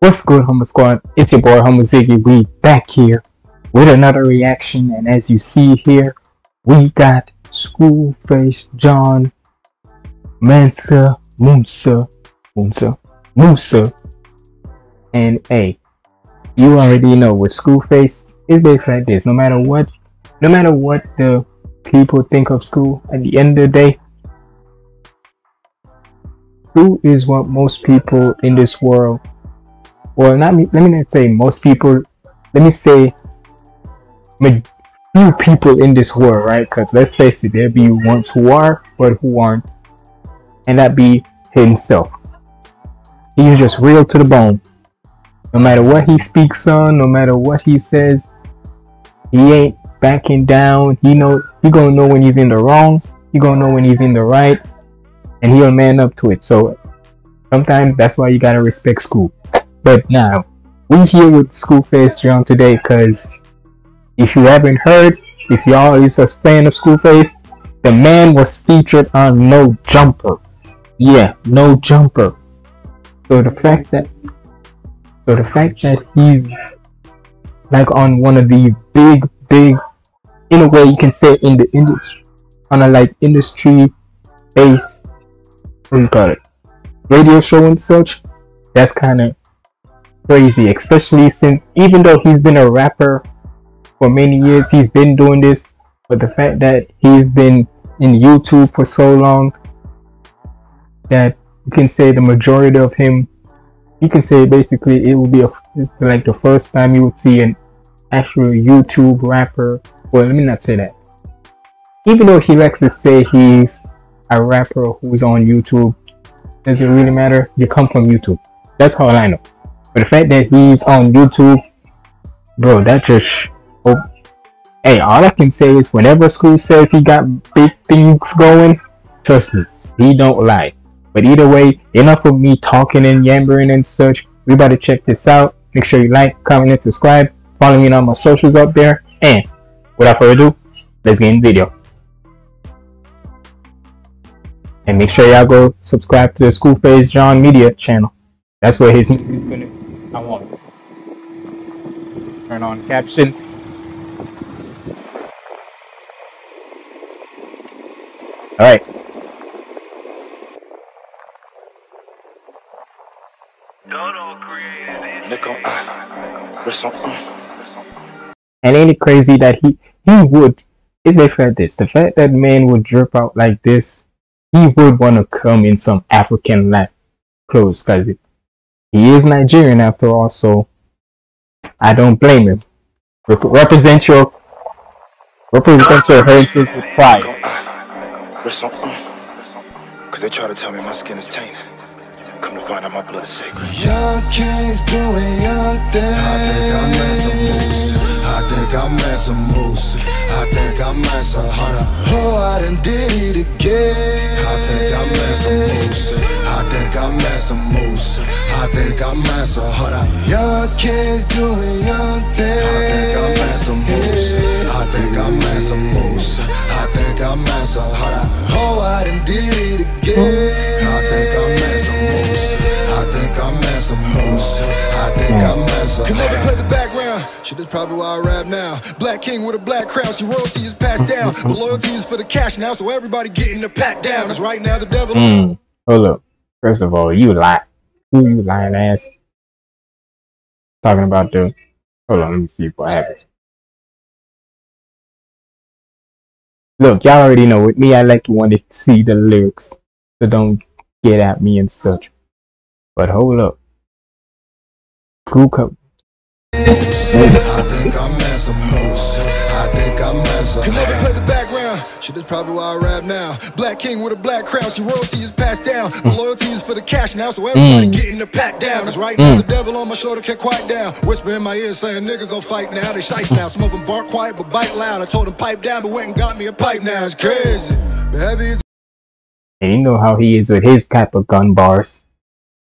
What's good, Humble Squad? It's your boy Humble Ziggy. We back here with another reaction, and as you see here, we got Scru Face Jean Mansa Musa Musa Musa, and hey, you already know with Scru Face, it's basically like this. No matter what, no matter what the people think of school, at the end of the day, school is what most people in this world well not let me not say most people let me say few people in this world right? Because let's face it there be ones who are but who aren't. And that be himself. He's just real to the bone. No matter what he speaks on no matter what he says he ain't backing down. He know he gonna know when he's in the wrong. He gonna know when he's in the right. And he'll man up to it. So sometimes that's why you gotta respect school but now, we here with Scru Face Jean today because if you haven't heard, if y'all is a fan of Scru Face, the man was featured on No Jumper. Yeah, No Jumper. So the fact that so the fact that he's like on one of the big, big in a way you can say in the industry on a like industry base what do you call it? Radio show and such, that's kinda crazy, especially since even though he's been a rapper for many years, he's been doing this, but the fact that he's been in YouTube for so long that you can say the majority of him, you can say basically it will be a, like the first time you would see an actual YouTube rapper. Well, let me not say that. Even though he likes to say he's a rapper who's on YouTube, does it really matter? You come from YouTube. That's all I know. But the fact that he's on YouTube, bro, that just oh, hey, all I can say is whenever school says he got big things going, trust me, he don't lie. But either way, enough of me talking and yammering and such. We better check this out. Make sure you like, comment, and subscribe. Follow me on all my socials up there. And without further ado, let's get in the video. And make sure y'all go subscribe to the School Scru Face Jean Media channel. That's where his is gonna Turn on captions. Alright. Uh, uh. And ain't it crazy that he he would it's basically this. The fact that man would drip out like this, he would want to come in some African lap clothes because it he is Nigerian after all, so I don't blame him. Rep- represent your represent your heritage with pride. Mm. Cause they try to tell me my skin is tainted. Come to find out my blood is sacred. Young kings doing young things. I think I'm Mansa I think I'm Mansa Musa. I think I'm Mansa Hunter. Oh, I done did it again. I think I'm Mansa Musa. I think I'm Mansa Musa. I think I'm Mansa Hunter. Young kings doing young things. I think I'm Mansa Musa. I think I'm Mansa Musa. I think I'm Mansa Hunter. Oh, I done did it again. I think I'm Mansa Musa. I think I'm Mansa Musa. I think I'm Mansa Can never play the background. Shit, that's probably why I rap now. Black king with a black crown. See, royalty is passed down. But loyalty is for the cash now, so everybody getting the pat down. Cause right now the devil. Mm. Hold up. First of all, you lie. Who you lying ass? Talking about the. Hold on, let me see what happens. Look, y'all already know with me, I like you want to see the lyrics. So don't get at me and such. But hold up. Who come? I think I'm I think I'm Can never play the background. Shit, that's probably why I rap now. Black king with a black crown. See, royalty is passed down. The loyalty is for the cash now, so everybody mm. getting the pat down. Cause right now, mm. the devil on my shoulder can't quiet down. Whisper in my ear saying, niggas gon' fight now. They shice now. Some of them bark quiet but bite loud. I told them pipe down, but went and got me a pipe now. It's crazy. But heavy and you know how he is with his type of gun bars.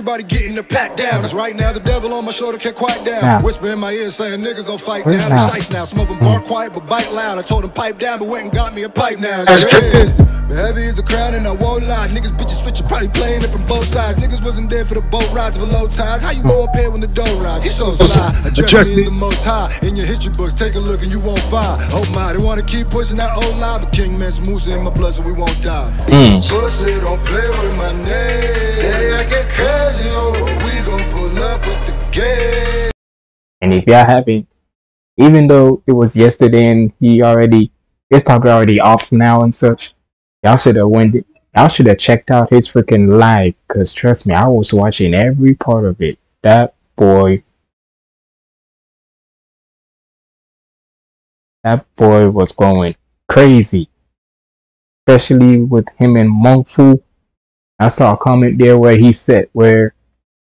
Everybody getting the pat down. Cause right now the devil on my shoulder can't quiet down. Now. Whisper in my ear saying niggas gon' fight Where's now. They now. now. Some of them bark quiet but bite loud. I told them pipe down, but went and got me a pipe now. But heavy is the crown and I won't lie. Niggas, bitches, switching, probably playing it from both sides. Niggas wasn't there for the boat rides below tides. How you go up here when the dough rides? You so sly. Address me as the most high. In your history books, take a look and you won't find. Oh my, they wanna keep pushing that old lie, but King Mansa Musa in my blood so we won't die. Mm. Pussy, don't play with my name. Yeah, I get crazy, And if y'all haven't, even though it was yesterday and he already, it's probably already off now and such, y'all should have went. Y'all should have checked out his freaking live, cause trust me, I was watching every part of it. That boy, that boy was going crazy, especially with him and Monk Fu. I saw a comment there where he said where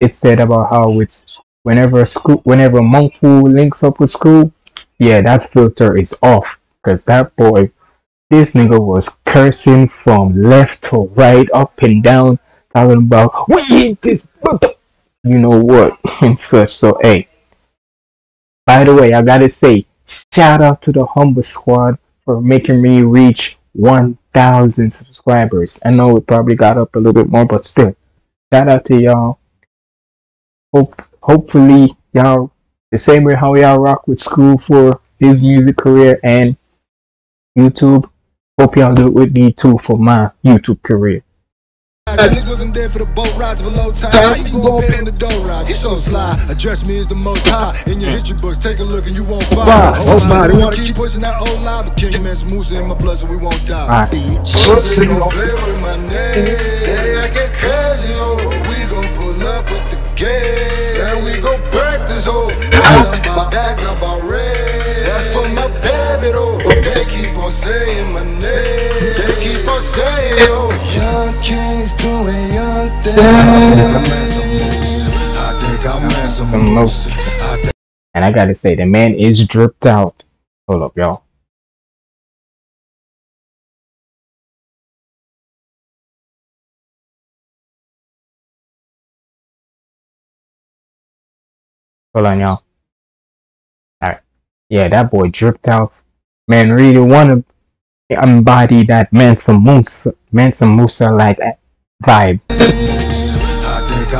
it said about how it's whenever school whenever Monk Fu links up with school, yeah, that filter is off. Cause that boy this nigga was cursing from left to right, up and down, talking about we this you know what and such. So hey. By the way, I gotta say, shout out to the Humble Squad for making me reach 1,000 subscribers. I know it probably got up a little bit more, but still, shout out to y'all. Hope, hopefully, y'all the same way how y'all rock with school for his music career and YouTube. Hope y'all do it with me too for my YouTube career. Niggas wasn't there for the boat rides below time. How you gon' pay in the dough ride? You so sly. Address me as the most high. In your mm. history books, take a look and you won't find. Wow. Oh, my, they wanna keep pushing that old lie, but King Mansa Musa in my blood so we won't die. Bitch. Pussy gon' play with my name. Yeah, I get crazy, oh. We gon' pull up with the game. And we gon' break this hole. My bags about red. That's for my baby, though. They keep on saying my name. They keep on saying, oh. Young kings And I gotta say, the man is dripped out. Hold up, y'all. Hold on, y'all. Alright. Yeah, that boy dripped out. Man, really wanna embody that Mansa Musa, Mansa Musa like vibe.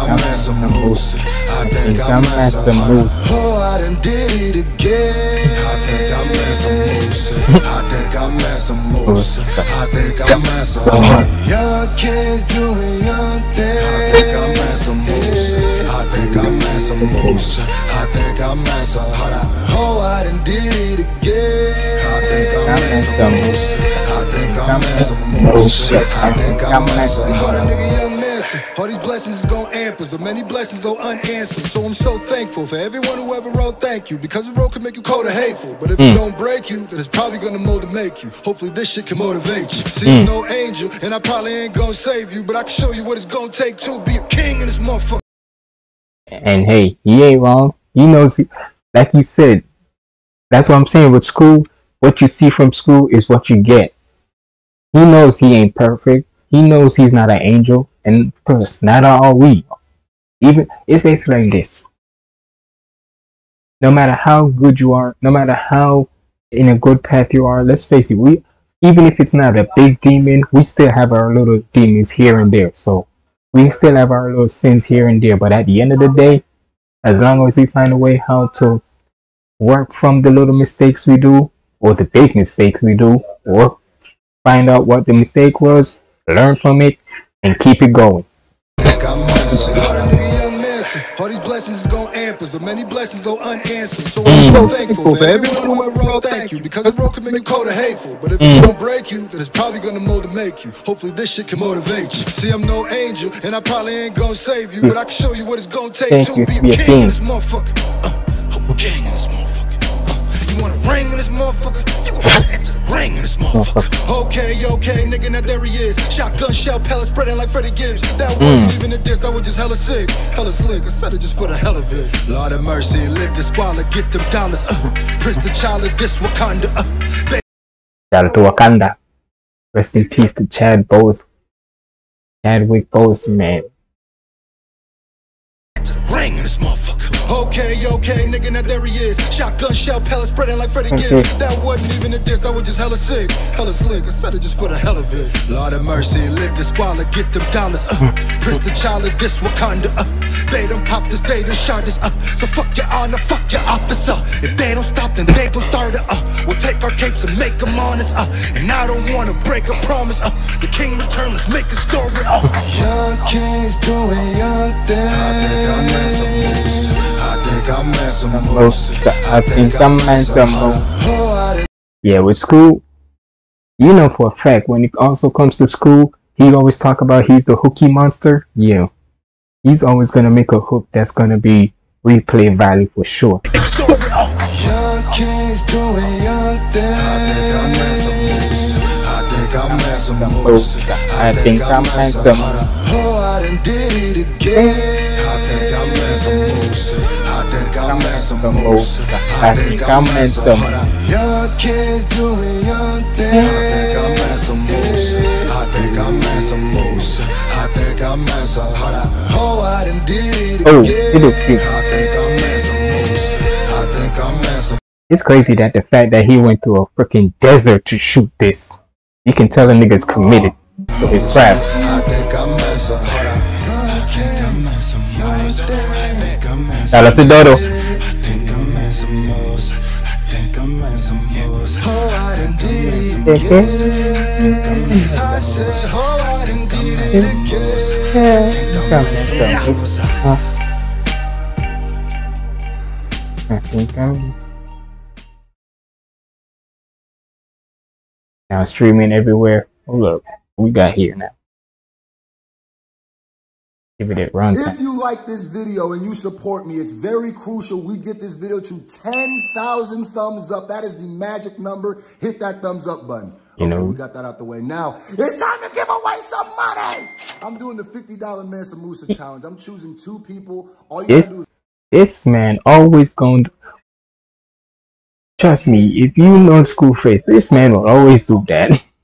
I think I'm Mansa Musa. I think I'm Mansa Musa. Oh, I done did it again. I think I'm Mansa Musa. I think I'm Mansa Musa. I think I'm Mansa Musa. Young kids doing young things. I think I'm Mansa Musa. I think I'm Mansa Musa. I think I'm Mansa. Oh, I done did it again. I think I'm Mansa Musa. I think I'm Mansa Musa. I think I'm Mansa. nigga young. All these blessings is gon' amp us, but many blessings go unanswered. So I'm so thankful for everyone who ever wrote thank you. Because the road can make you cold or hateful. But if mm. it don't break you, then it's probably gonna make you. Hopefully this shit can motivate you. See, mm. I'm no angel, and I probably ain't gonna save you, but I can show you what it's gonna take to be a king in this motherfucker. And hey, he ain't wrong. He knows, like he said, that's what I'm saying with school. What you see from school is what you get. He knows he ain't perfect. He knows he's not an angel. And plus, not are we. Even it's basically like this. No matter how good you are, no matter how in a good path you are, let's face it, we even if it's not a big demon, we still have our little demons here and there. So we still have our little sins here and there. But at the end of the day, as long as we find a way how to work from the little mistakes we do, or the big mistakes we do, or find out what the mistake was, learn from it, and keep it going. All these blessings go us, but many blessings go unanswered. So I'm so thankful for everyone who ever wrote thank you. Because the road can make you cold or hateful. But if it don't break you, then it's probably gonna mold and make you. Hopefully this shit can motivate you. See, I'm no angel, and I probably ain't gonna save you. But I can show you what it's gonna take to be a king in this motherfucker. Uh, king in this motherfucker. Uh, you want a ring in this motherfucker? You gonna have to enter the ring in this motherfucker. Okay, okay, nigga, now there he is. Shotgun shell pellets spreading like Freddie Gibbs. That wasn't mm. even a diss, that was just hella sick. Hella slick, I said it just for the hell of it. Lord of mercy, live the squalor, get them dollars. Uh, Prince the child of this Wakanda. Uh, they Shout out to Wakanda. Rest in peace to Chad Bose. Chadwick Boseman. Ring in this motherfucker. Okay, okay, nigga, now there he is. Shotgun shell pellets spreading like Freddie Gibbs. That wasn't even a diss, that was just hella sick. Hella slick, I said it just for the hell of it. Lord of mercy, live the squalor, get them dollars. Uh. Prince the child of this Wakanda. Uh. They done pop this, they done shot this. Uh. So fuck your honor, fuck your officer. If they don't stop, then they gon' start it. Uh. We'll take our capes and make them honest. Uh. And I don't wanna break a promise. Uh. The king returns, make a story. Uh. Young kings doing young things. I think I'm at some moves. Oh. I think I'm at some moves. Yeah, with school, you know for a fact when it also comes to school, he always talk about he's the hooky monster. Yeah, he's always gonna make a hook that's gonna be replay value for sure. Young kings doing young things. I think I'm at some. Oh, I think I'm at some I. I. I. I. Young kids doing young things. I think at some moves. I think at some moves. I think at some Oh, I done did it Oh, it is cute. I think I'm at some moves. I think at some It's crazy that the fact that he went through a freaking desert to shoot this, you can tell a nigga's committed to his craft. I think I again. I think I'm- Now streaming everywhere. Hold up, we got here now. Give it a run If you like this video and you support me, it's very crucial we get this video to 10,000 thumbs up. That is the magic number. Hit that thumbs up button. You know- we got that out the way. Now, it's time to give away some money. I'm doing the $50 Mansa Musa challenge. I'm choosing two people. All you This gotta do is this man always going. To, trust me, if you know Scru Face, this man will always do that.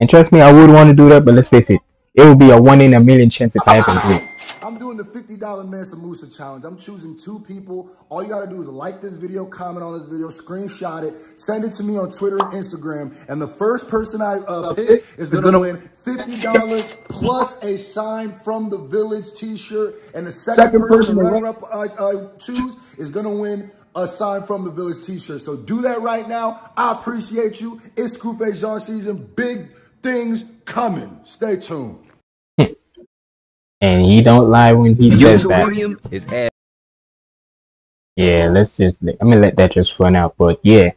And trust me, I would want to do that, but let's face it, it will be a one in a million chance if I ever do it. I'm doing the $50 Mansa Musa challenge. I'm choosing two people. All you gotta do is like this video, comment on this video, screenshot it, send it to me on Twitter and Instagram. And the first person I uh, pick is gonna win $50 plus a sign from the Village t-shirt. And the second, Second person, person the to runner-up uh, uh, choose is gonna win a sign from the Village t-shirt. So do that right now. I appreciate you. It's Screwface Jean season. Big things coming. Stay tuned. And he don't lie when he says that. William is ass. Yeah, let's just. let- I'm gonna let that just run out. But yeah,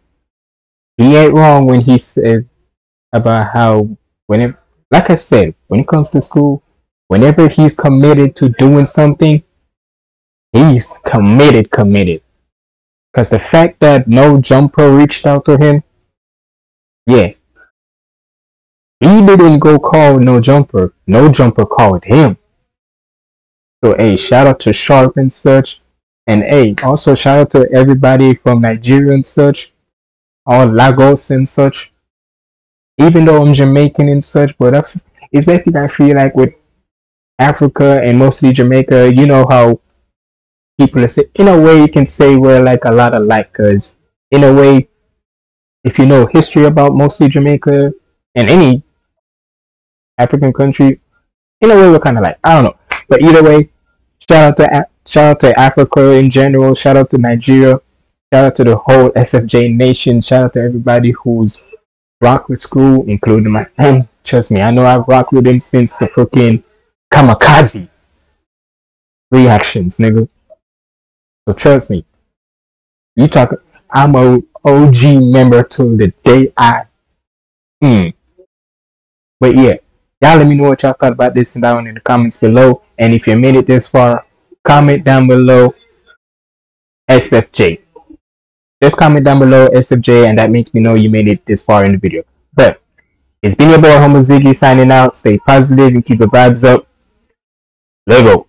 he ain't wrong when he says about how when it, like I said, when it comes to school, whenever he's committed to doing something, he's committed, committed. Cause the fact that no jumper reached out to him, yeah, he didn't go call no jumper. No jumper called him. So hey, shout out to Sharp and such. And hey, also shout out to everybody from Nigeria and such, all Lagos and such. Even though I'm Jamaican and such, but it's basically I feel like with Africa and mostly Jamaica, you know how people are say, in a way you can say we're like a lot alike, cause in a way, if you know history about mostly Jamaica and any African country, in a way we're kind of like I don't know, but either way, shout out to shout out to Africa in general. Shout out to Nigeria. Shout out to the whole SFJ nation. Shout out to everybody who's rocked with school, including my and trust me, I know I've rocked with him since the fucking kamikaze reactions, nigga. So trust me. You talk I'm a OG member till the day I mm. But yeah, y'all let me know what y'all thought about this down in the comments below. And if you made it this far, comment down below SFJ. Just comment down below SFJ and that makes me know you made it this far in the video. But it's been your boy Humble Ziggy signing out. Stay positive and keep the vibes up. Lego.